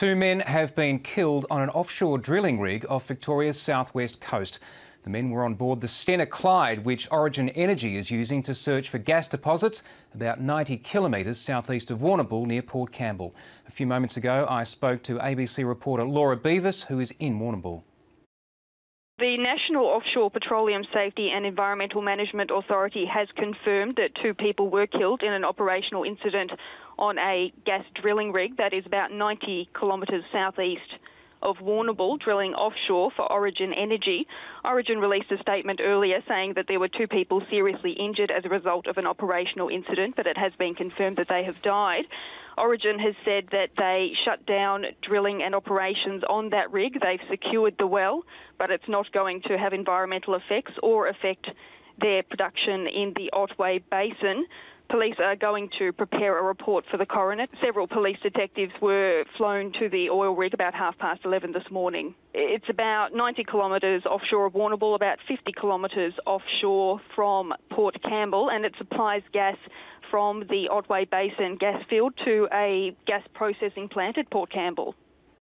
Two men have been killed on an offshore drilling rig off Victoria's southwest coast. The men were on board the Stena Clyde, which Origin Energy is using to search for gas deposits about 90 kilometres southeast of Warrnambool near Port Campbell. A few moments ago, I spoke to ABC reporter Laura Beavis, who is in Warrnambool. The National Offshore Petroleum Safety and Environmental Management Authority has confirmed that two people were killed in an operational incident on a gas drilling rig that is about 90 kilometres southeast of Warrnambool drilling offshore for Origin Energy. Origin released a statement earlier saying that there were two people seriously injured as a result of an operational incident, but it has been confirmed that they have died. Origin has said that they shut down drilling and operations on that rig. They've secured the well, but it's not going to have environmental effects or affect their production in the Otway Basin. Police are going to prepare a report for the coroner. Several police detectives were flown to the oil rig about half past 11 this morning. It's about 90 kilometres offshore of Warrnambool, about 50 kilometres offshore from Port Campbell, and it supplies gas from the Otway Basin gas field to a gas processing plant at Port Campbell.